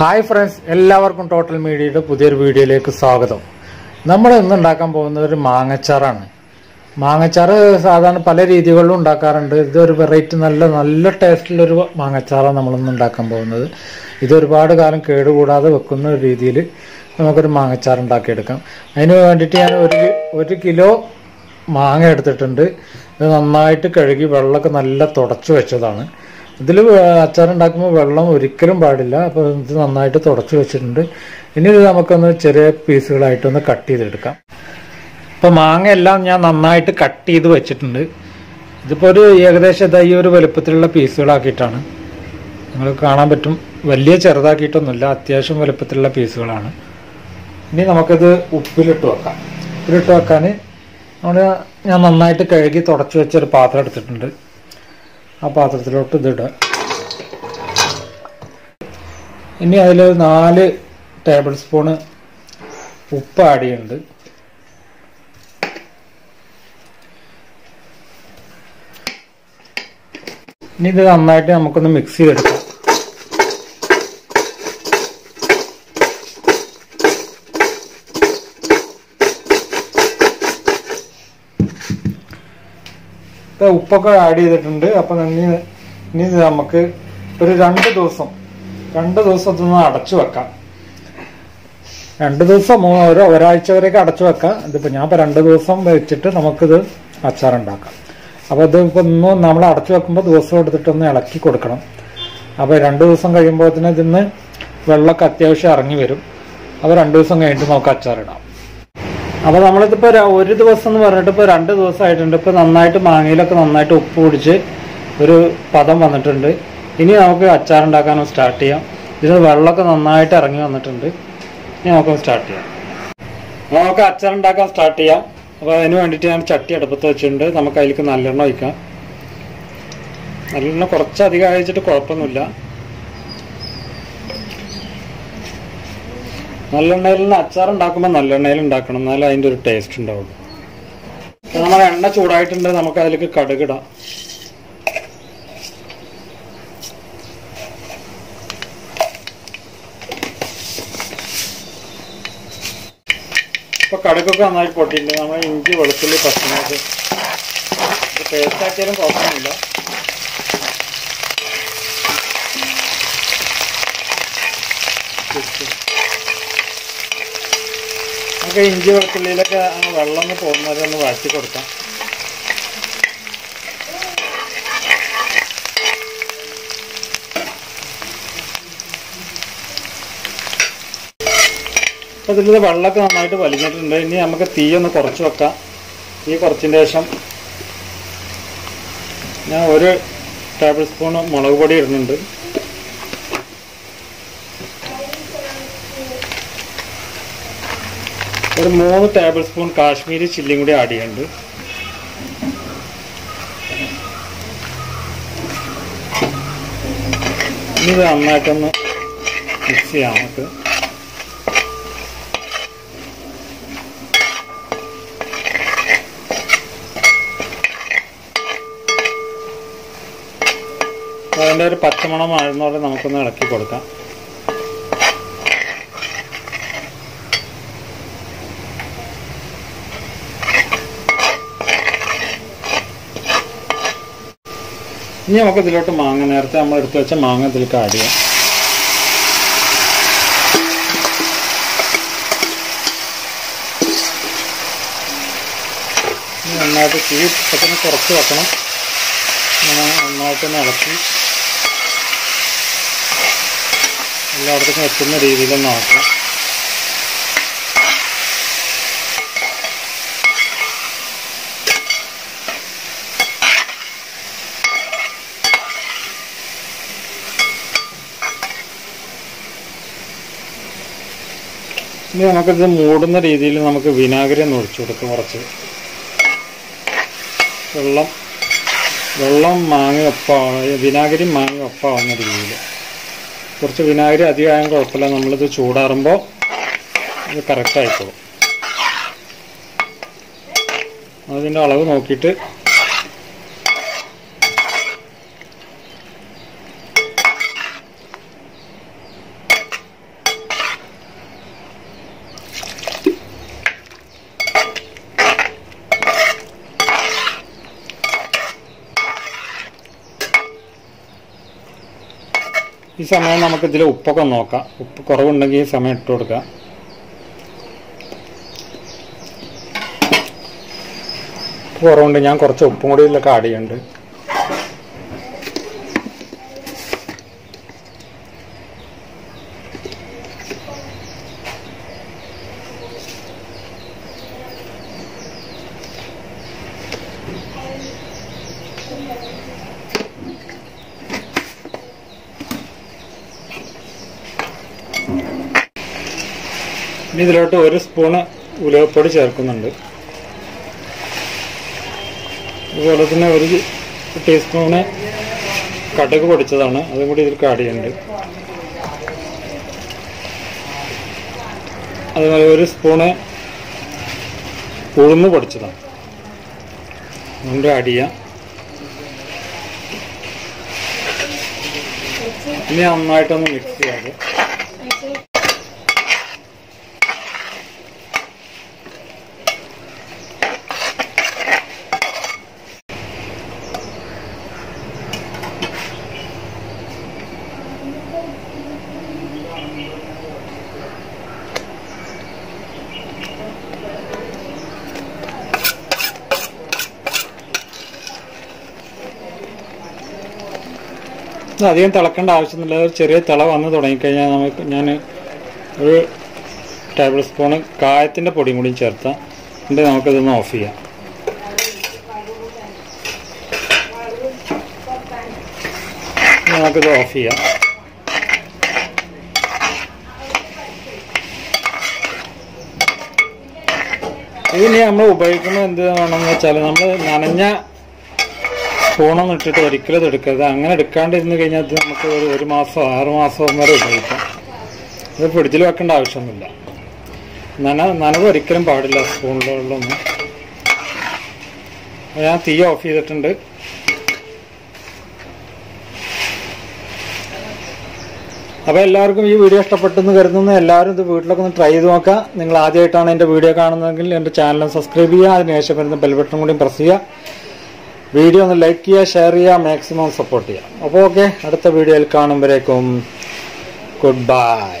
Hi friends എല്ലാവർക്കും total മീഡിയയുടെ പുതിയൊരു വീഡിയോയിലേക്ക് സ്വാഗതം. നമ്മൾ ഇന്ന് ഉണ്ടാക്കാൻ പോകുന്നത് ഒരു മാങ്ങച്ചാറാണ്. മാങ്ങച്ചാറ് സാധാരണ പല രീതികളിലും ഉണ്ടാക്കാറുണ്ട്. ഇതൊരു വെറൈറ്റി നല്ല നല്ല ടേസ്റ്റിലൊരു മാങ്ങച്ചാറാണ് നമ്മളിന്ന് ഉണ്ടാക്കാൻ പോകുന്നത്. ഇതൊരുപാട് കാലം കേടുകൂടാതെ വെക്കുന്ന രീതിയിൽ നമുക്കൊരു മാങ്ങച്ചാർ ഉണ്ടാക്കിയെടുക്കാം. അതിന് വേണ്ടിയിട്ട് ഞാൻ ഒരു ഒരു കിലോ മാങ്ങ എടുത്തിട്ടുണ്ട്. ഇത് നന്നായിട്ട് കഴുകി വെള്ളമൊക്കെ നല്ല തുടച്ചു വെച്ചതാണ്. ഇതിൽ അച്ചാറുണ്ടാക്കുമ്പോൾ വെള്ളം ഒരിക്കലും പാടില്ല. അപ്പോൾ ഇത് നന്നായിട്ട് തുടച്ചു വെച്ചിട്ടുണ്ട്. ഇനി ഇത് നമുക്കൊന്ന് ചെറിയ പീസുകളായിട്ടൊന്ന് കട്ട് ചെയ്തെടുക്കാം. ഇപ്പോൾ മാങ്ങ എല്ലാം ഞാൻ നന്നായിട്ട് കട്ട് ചെയ്ത് വെച്ചിട്ടുണ്ട്. ഇതിപ്പോൾ ഒരു ഏകദേശം ഇതായി ഒരു വലുപ്പത്തിലുള്ള പീസുകളാക്കിയിട്ടാണ്. നിങ്ങൾ കാണാൻ പറ്റും. വലിയ ചെറുതാക്കിയിട്ടൊന്നുമില്ല. അത്യാവശ്യം വലുപ്പത്തിലുള്ള പീസുകളാണ്. ഇനി നമുക്കിത് ഉപ്പിലിട്ട് വെക്കാം. ഉപ്പിലിട്ട് വെക്കാൻ നമ്മൾ ഞാൻ നന്നായിട്ട് കഴുകി തുടച്ചു വെച്ചൊരു പാത്രം എടുത്തിട്ടുണ്ട്. ആ പാത്രത്തിലോട്ട് ഇതിടുക ഇനി അതിൽ നാല് ടേബിൾ സ്പൂണ് ഉപ്പ് ആഡ് ചെയ്യുന്നുണ്ട്. ഇനി ഇത് നന്നായിട്ട് നമുക്കൊന്ന് മിക്സ് ചെയ്തെടുക്കാം ഇപ്പൊ ഉപ്പൊക്കെ ആഡ് ചെയ്തിട്ടുണ്ട്. അപ്പൊ ഇനി ഇനി നമുക്ക് ഒരു രണ്ട് ദിവസം രണ്ട് ദിവസം ഇതൊന്ന് അടച്ചു വെക്കാം. രണ്ട് ദിവസം ഒരു ഒരാഴ്ച വരെയൊക്കെ അടച്ചു വെക്കാം. ഇതിപ്പോ ഞാൻ ഇപ്പൊ രണ്ട് ദിവസം വെച്ചിട്ട് നമുക്കിത് അച്ചാറുണ്ടാക്കാം. അപ്പൊ ഇത് ഇപ്പൊ ഒന്ന് നമ്മൾ അടച്ചു വെക്കുമ്പോൾ ദിവസം എടുത്തിട്ട് ഒന്ന് ഇളക്കി കൊടുക്കണം. അപ്പൊ രണ്ട് ദിവസം കഴിയുമ്പോൾ തന്നെ ഇതിന്ന് വെള്ളമൊക്കെ അത്യാവശ്യം ഇറങ്ങി വരും. അപ്പൊ രണ്ട് ദിവസം കഴിഞ്ഞിട്ട് നമുക്ക് അച്ചാറിടാം. അപ്പൊ നമ്മളിതിപ്പോ ഒരു ദിവസം എന്ന് പറഞ്ഞിട്ട് ഇപ്പൊ രണ്ട് ദിവസമായിട്ടുണ്ട് ഇപ്പൊ നന്നായിട്ട് മാങ്ങയിലൊക്കെ നന്നായിട്ട് ഉപ്പ് പിടിച്ച് ഒരു പദം വന്നിട്ടുണ്ട്. ഇനി നമുക്ക് അച്ചാറുണ്ടാക്കാനും സ്റ്റാർട്ട് ചെയ്യാം. ഇതിന് വെള്ളമൊക്കെ നന്നായിട്ട് ഇറങ്ങി വന്നിട്ടുണ്ട്. ഇനി നമുക്ക് സ്റ്റാർട്ട് ചെയ്യാം. നമുക്ക് അച്ചാറുണ്ടാക്കാൻ സ്റ്റാർട്ട് ചെയ്യാം. അപ്പൊ അതിന് വേണ്ടിയിട്ട് ഞാൻ ചട്ടി അടുപ്പത്ത് വെച്ചിട്ടുണ്ട്. നമുക്ക് അതിലേക്ക് നല്ലെണ്ണ ഒഴിക്കാം. നല്ലെണ്ണ കുറച്ചധികം അയച്ചിട്ട് കുഴപ്പമൊന്നുമില്ല. നല്ലെണ്ണയിൽ നിന്ന് അച്ചാർ ഉണ്ടാക്കുമ്പോൾ നല്ലെണ്ണയിൽ ഉണ്ടാക്കണം. എന്നാലും അതിന്റെ ഒരു ടേസ്റ്റ് ഉണ്ടാവുള്ളൂ. നമ്മൾ എണ്ണ ചൂടായിട്ടുണ്ട് നമുക്ക് അതിലേക്ക് കടുകിടാം. ഇപ്പൊ കടുകൊക്കെ നന്നായി പൊട്ടിയിട്ടുണ്ട്. നമ്മൾ ഇഞ്ചി വെളുത്തുള്ളി പച്ചമുളക്. ടേസ്റ്റ് ആക്കിയാലും കുഴപ്പമൊന്നുമില്ല. നമുക്ക് ഇഞ്ചി വെളുത്തുള്ളിയിലൊക്കെ ആ വെള്ളം ഒന്ന് പോകുന്നവരെ ഒന്ന് വഴറ്റി കൊടുക്കാം. അപ്പോൾ ഇതിൽ വെള്ളമൊക്കെ നന്നായിട്ട് വലിഞ്ഞിട്ടുണ്ട്. ഇനി നമുക്ക് തീ ഒന്ന് കുറച്ച് വെക്കാം. തീ കുറച്ചതിന് ശേഷം ഞാൻ ഒരു ടേബിൾ സ്പൂൺ മുളക് പൊടി ഇടുന്നുണ്ട്. ഒരു മൂന്ന് ടേബിൾ സ്പൂൺ കാശ്മീരി ചില്ലിയും കൂടി ആഡ് ചെയ്യുന്നുണ്ട് ഇനി ഇത് നന്നായിട്ടൊന്ന് മിക്സ് ചെയ്യാം നമുക്ക്. അതിന്റെ ഒരു പച്ചമണം ആയിരുന്നോടെ നമുക്കൊന്ന് ഇളക്കി കൊടുക്കാം. ഇനി നമുക്ക് ഇതിലോട്ട് മാങ്ങ നേരത്തെ നമ്മൾ എടുത്തു വെച്ച മാങ്ങ ഇതിലേക്ക് ആഡ് ചെയ്യാം നന്നായിട്ട് തീ പെട്ടെന്ന് കുറച്ച് വെക്കണം. നന്നായിട്ട് തന്നെ ഇളക്കി. എല്ലായിടത്തേക്കും എത്തുന്ന രീതിയിലൊന്ന് ആക്കാം. ഇനി നമുക്കിത് മൂടുന്ന രീതിയിൽ നമുക്ക് വിനാഗിരി ഒന്ന് ഒഴിച്ചു കൊടുക്കും കുറച്ച് വെള്ളം വെള്ളം മാങ്ങ ഒപ്പാവുന്ന വിനാഗിരി മാങ്ങ ഒപ്പാവുന്ന രീതിയിൽ. കുറച്ച് വിനാഗിരി അധികമായാലും കുഴപ്പമില്ല. നമ്മളിത് ചൂടാറുമ്പോൾ ഇത് കറക്റ്റ് ആയിക്കോളും. അതിന്റെ അളവ് നോക്കിയിട്ട് ഈ സമയം നമുക്ക് ഇതിൽ ഉപ്പൊക്കെ നോക്കാം. ഉപ്പ് കുറവുണ്ടെങ്കിൽ ഈ സമയം ഇട്ട് കൊടുക്കാം. ഉപ്പ് കുറവുണ്ട് ഞാൻ കുറച്ച് ഉപ്പും കൂടി ഇതിലൊക്കെ ആഡ് ചെയ്യുന്നുണ്ട്. ഇനി ഇതിലോട്ട് ഒരു സ്പൂണ് ഉലുവപ്പൊടി ചേർക്കുന്നുണ്ട്. അതുപോലെ തന്നെ ഒരു ടീസ്പൂണ് കടുക് പൊടിച്ചതാണ്. അതും കൂടി ഇതിൽ ആഡ് ചെയ്യുന്നുണ്ട്. അതുപോലെ ഒരു സ്പൂണ് ഉഴുന്ന് പൊടിച്ചതാണ്. അതുകൊണ്ട് ആഡ് ചെയ്യാം. ഇനി നന്നായിട്ടൊന്ന് മിക്സ് ചെയ്യാതെ അധികം തിളക്കേണ്ട ആവശ്യമൊന്നുമില്ല. ഒരു ചെറിയ തിള വന്ന് തുടങ്ങിക്കഴിഞ്ഞാൽ നമുക്ക് ഞാൻ ഒരു ടേബിൾ സ്പൂണ് കായത്തിന്റെ പൊടിയും കൂടി ചേർത്താം എന്നിട്ട് നമുക്കിതൊന്ന് ഓഫ് ചെയ്യാം. നമുക്കിത് ഓഫ് ചെയ്യാം. ഇതിനി നമ്മൾ ഉപയോഗിക്കുന്നത് എന്ത് വേണമെന്ന് വെച്ചാൽ നമ്മൾ നനഞ്ഞ സ്പൂണൊന്നും ഇട്ടിട്ട് ഒരിക്കലും അത് എടുക്കരുത്. അങ്ങനെ എടുക്കാണ്ടിരുന്ന് കഴിഞ്ഞാൽ നമുക്ക് ഒരു ഒരു മാസം ആറ് മാസം വരെ ഉപയോഗിക്കാം. അത് ഫ്രിഡ്ജിൽ വെക്കേണ്ട ആവശ്യമൊന്നുമില്ല. നന നനവ് ഒരിക്കലും പാടില്ല സ്പൂണിലൊന്നും ഞാൻ തീ ഓഫ് ചെയ്തിട്ടുണ്ട്. അപ്പോൾ എല്ലാവർക്കും ഈ വീഡിയോ ഇഷ്ടപ്പെട്ടെന്ന് കരുതുന്നു. എല്ലാവരും ഇത് വീട്ടിലൊക്കെ ഒന്ന് ട്രൈ ചെയ്ത് നോക്കുക. നിങ്ങൾ ആദ്യമായിട്ടാണ് എന്റെ വീഡിയോ കാണുന്നതെങ്കിൽ എന്റെ ചാനൽ സബ്സ്ക്രൈബ് ചെയ്യുക. അതിനുശേഷം വരുന്ന ബെൽ ബട്ടൺ കൂടി പ്രസ് ചെയ്യുക. വീഡിയോ ഒന്ന് ലൈക്ക് ചെയ്യുക ഷെയർ ചെയ്യുക മാക്സിമം സപ്പോർട്ട് ചെയ്യുക. അപ്പോൾ ഓക്കെ അടുത്ത വീഡിയോയിൽ കാണുമ്പോഴേക്കും ഗുഡ് ബൈ